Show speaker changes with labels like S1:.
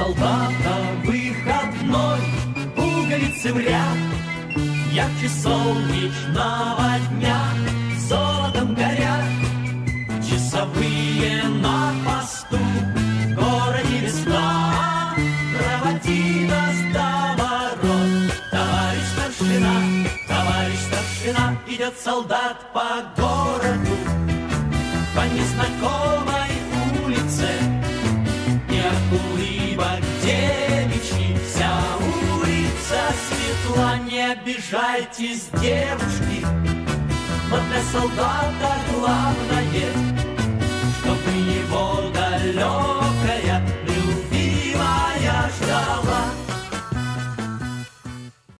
S1: солдата выходной Пуговицы в ряд Ярче солнечного дня Золотом горят Часовые на посту В городе весна Проводи нас до ворот Товарищ старшина, товарищ старшина Идет солдат по городу По незнакомой улице улыбок девичьи Вся улица светла Не обижайтесь, девушки. Вот для солдата главное